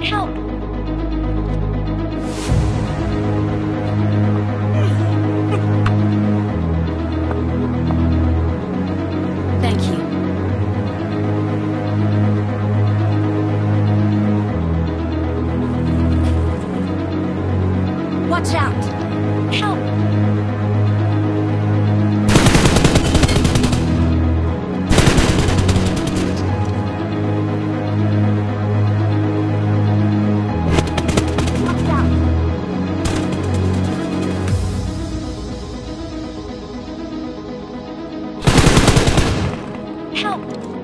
Help! Thank you. Watch out! help!